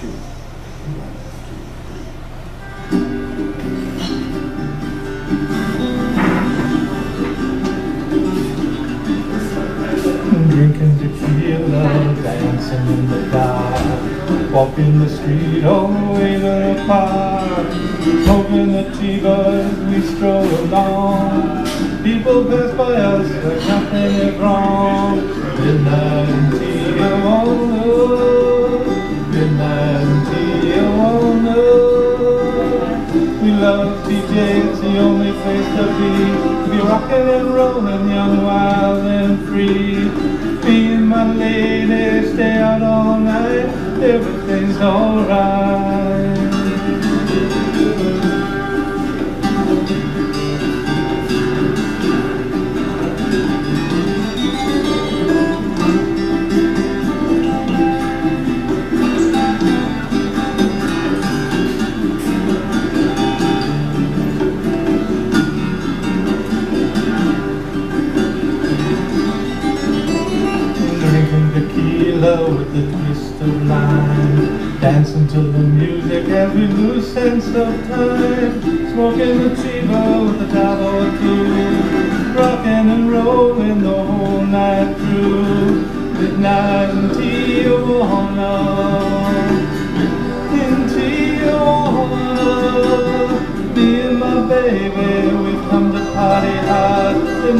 two. Drinking tequila, dancing in the dark, walking the street all the way to the park, smoking the T-bars we stroll along. People pass by us like nothing is wrong. Midnight love TJ, it's the only place to be. Be rocking and rolling, young, wild and free. And my lady stay out all night. Everything's alright. With the twist of lime Dancing to the music every we lose sense of time. Smoking the chiva with a dab or two Rocking and rolling the whole night through. Midnight in Tijuana In Tijuana Me and my baby,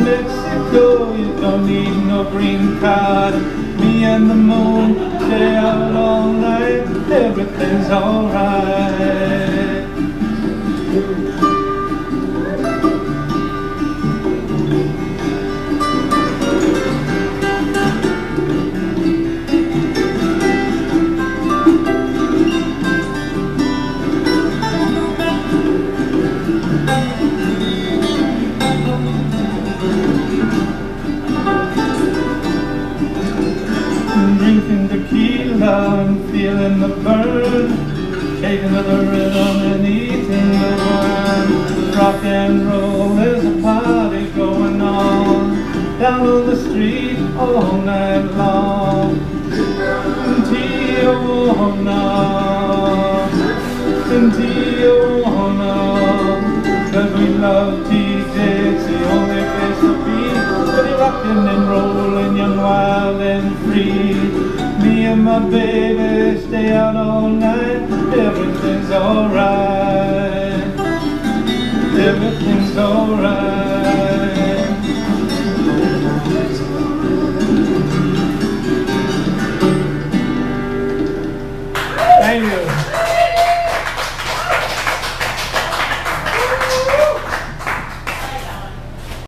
Mexico, you don't need no green card. Me and the moon, stay out all night Everything's alright Drinking tequila and feeling the burn Shaking to the rhythm and eating the wine. Rock and roll, there's a party going on Down on the street all night long. In Tijuana In baby stay out all night. Everything's alright. Everything's alright